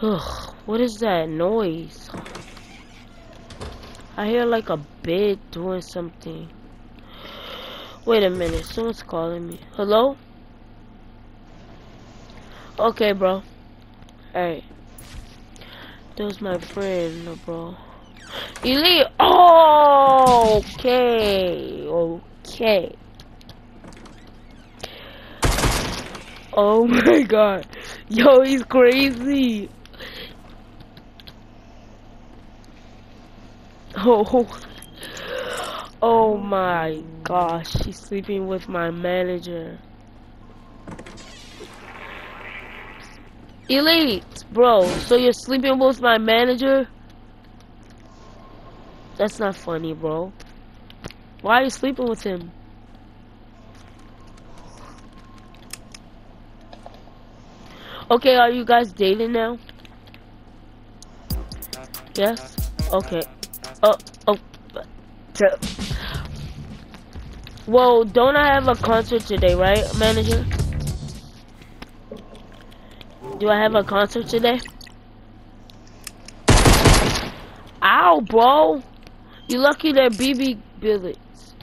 Ugh, what is that noise? I hear like a bed doing something. Wait a minute, someone's calling me. Hello? Okay, bro. Alright. That was my friend, bro. Elite! Oh, okay. Okay. Oh my god. Yo, he's crazy. Oh. Oh my gosh, she's sleeping with my manager. Elite, bro, so you're sleeping with my manager? That's not funny, bro. Why are you sleeping with him? Okay, are you guys dating now? Yes? Okay. Oh, oh. Well, don't I have a concert today, right, manager? Do I have a concert today? Ow, bro! You lucky they're BB bullets.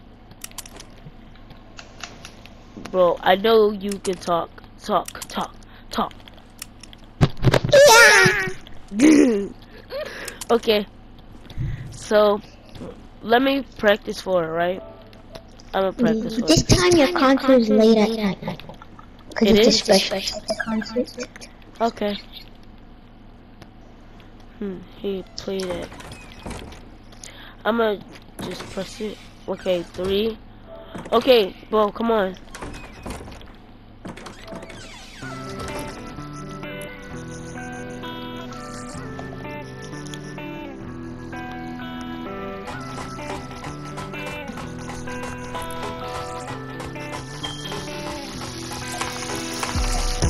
Bro, I know you can talk, talk, talk, talk. Yeah! okay. So, let me practice for it, right? I'm gonna practice for This it. time your concert is late at night. Because It it's a is? special concert. Okay. Hmm, he played it. I'm gonna just press it. Okay, three. Okay, bro, come on.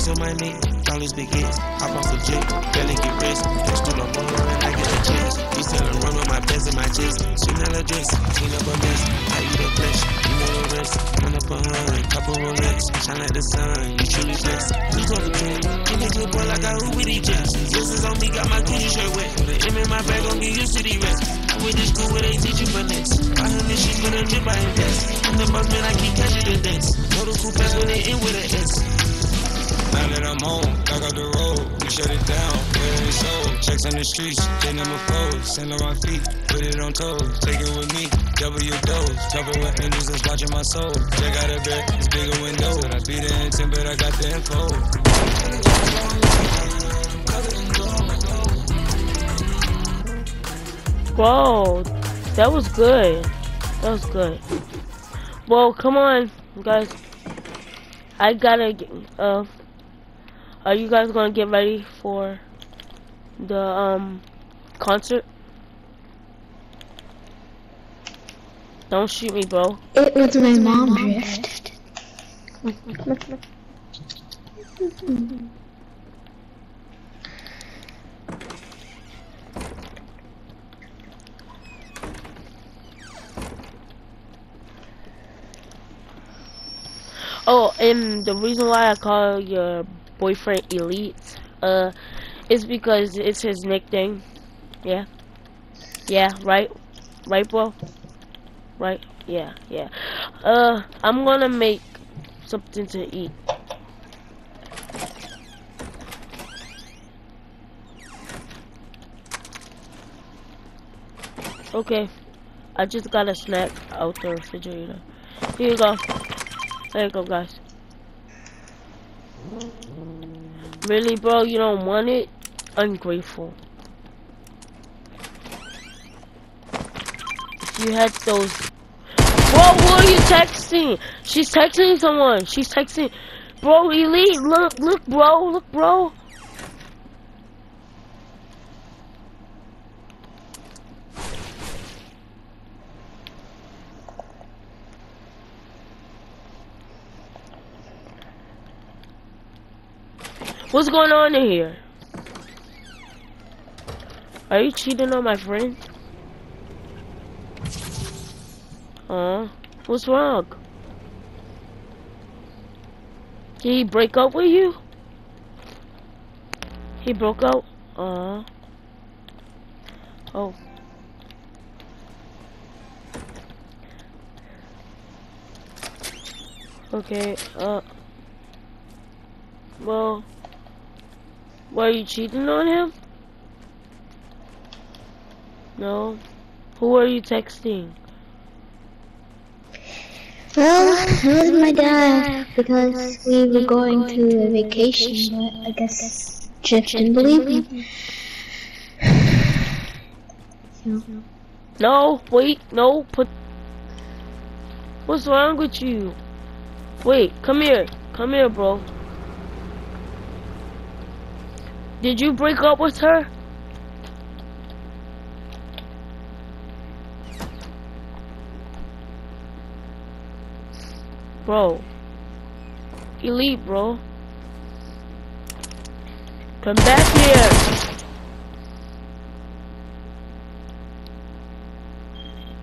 Hands on my knee, dollars big hits. Hop off the jet, barely get rest. Next to the motor and I get a chance. You selling run with my best in my chest. Chanel dress, clean up a mess. I eat a flesh, you know the rest. Run up a hundred, couple Rolex. Shine like the sun, you truly blessed. Go to ten, in the good boy like I who with these jets. Is on me, got my Gucci shirt wet. An M in my bag, gon' get used to the rest. I went to school where they teach you finesse. I heard this shit for the drip, I invest. I'm the boss man, I keep catching the dance. Know the cool fast when they in with an S. Now that I'm home, back up the road, we shut it down, it in soul. Checks on the streets, number four, feet, put it on toes, take it with me, dose, cover with angels that's watching my soul. Check out a it's bigger window, I beat the intent, but I got the info. Whoa, that was good. That was good. Well, come on, guys. I gotta. get- Uh, are you guys gonna get ready for the um concert? Don't shoot me, bro. It was my mom drift. Oh, and the reason why I call your boyfriend Elite, uh, it's because it's his nickname. Yeah. Yeah, right? Right, bro? Right? Yeah, yeah. Uh, I'm gonna make something to eat. Okay. I just got a snack out the refrigerator. Here you go. There you go, guys. Really, bro? You don't want it? Ungrateful. If you had those... Bro, who are you texting? She's texting someone. She's texting... Bro, Elite, look, look, bro, look, bro. What's going on in here? Are you cheating on my friend? Huh? what's wrong? Did he break up with you? He broke up? Uh. Oh. Okay. Uh. Well. Were you cheating on him? No. Who are you texting? Well, it was my dad because we were going to a vacation, but I guess Jeff didn't believe me. So, No, wait, no, put. What's wrong with you? Wait, come here. Come here, bro. Did you break up with her? Bro. Elite, bro. Come back here.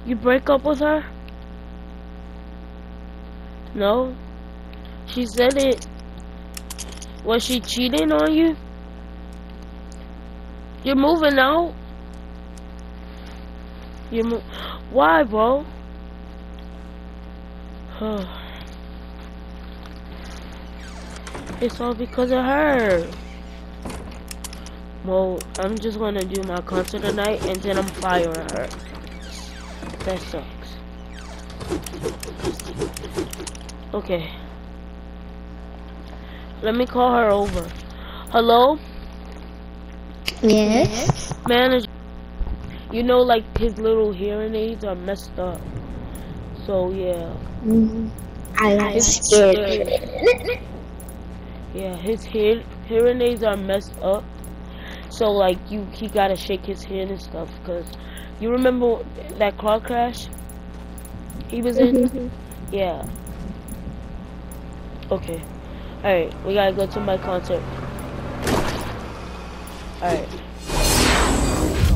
You break up with her? No. She said it. Was she cheating on you? You're moving out. You mo- Why, bro? it's all because of her. Well, I'm just gonna do my concert tonight and then I'm firing her. That sucks. Okay. Let me call her over. Hello? Yes. Manager. You know, like, his little hearing aids are messed up. So, yeah. Mm, I got It's scared. Yeah, his hear hearing aids are messed up. So, like, you he gotta shake his head and stuff. Because you remember that car crash he was in? Yeah. Okay. Alright, we gotta go to my concert. Alright.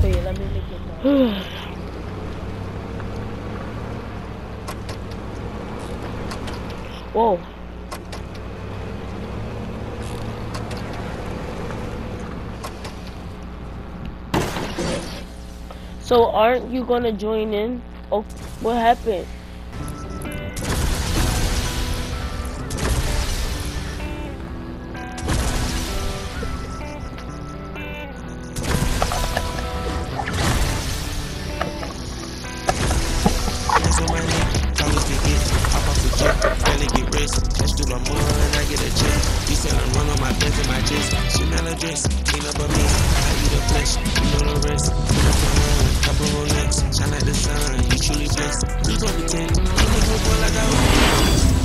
Wait, let me make it Whoa. So aren't you gonna join in? Oh, what happened? Get. Cash through the mud I get a check. You selling run on my pants and my chest. Chanel dress, clean up a mess. I eat a flesh, you know the rest. Put up a run, couple Rolex, shine like the sun. You truly blessed. Please don't pretend. You nigga boy like I Ice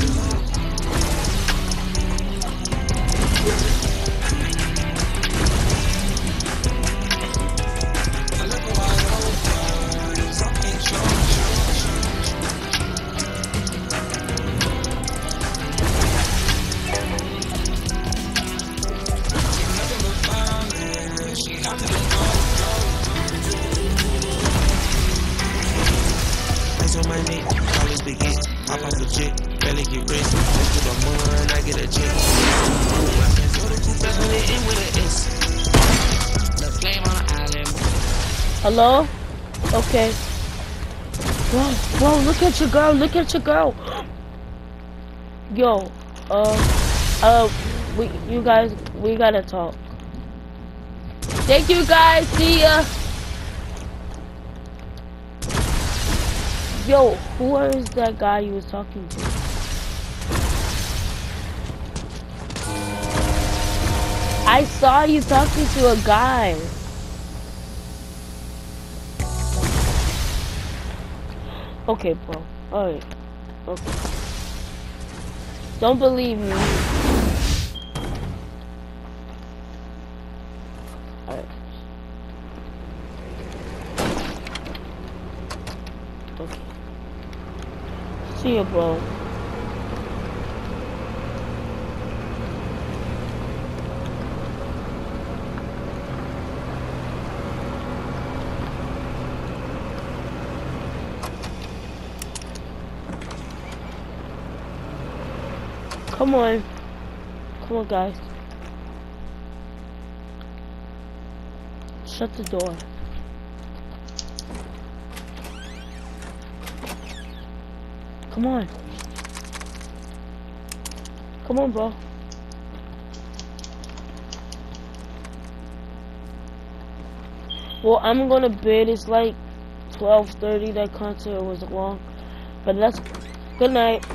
neck, dollars to get. Hop off the barely get rich. Cash through the mud and I get a check. My friends go to 2000 and end with an S. The flame on the island. Hello? Okay. Whoa, whoa, look at your girl, look at your girl. Yo, uh, uh, we, you guys, we gotta talk. Thank you guys, see ya. Yo, who is that guy you was talking to? I saw you talking to a guy. Okay, bro. Alright. Okay. Don't believe me. Alright. Okay. See you, bro. Come on. Come on, guys. Shut the door. Come on. Come on, bro. Well, I'm gonna bid. It's like 12:30. That concert was long, but that's good night.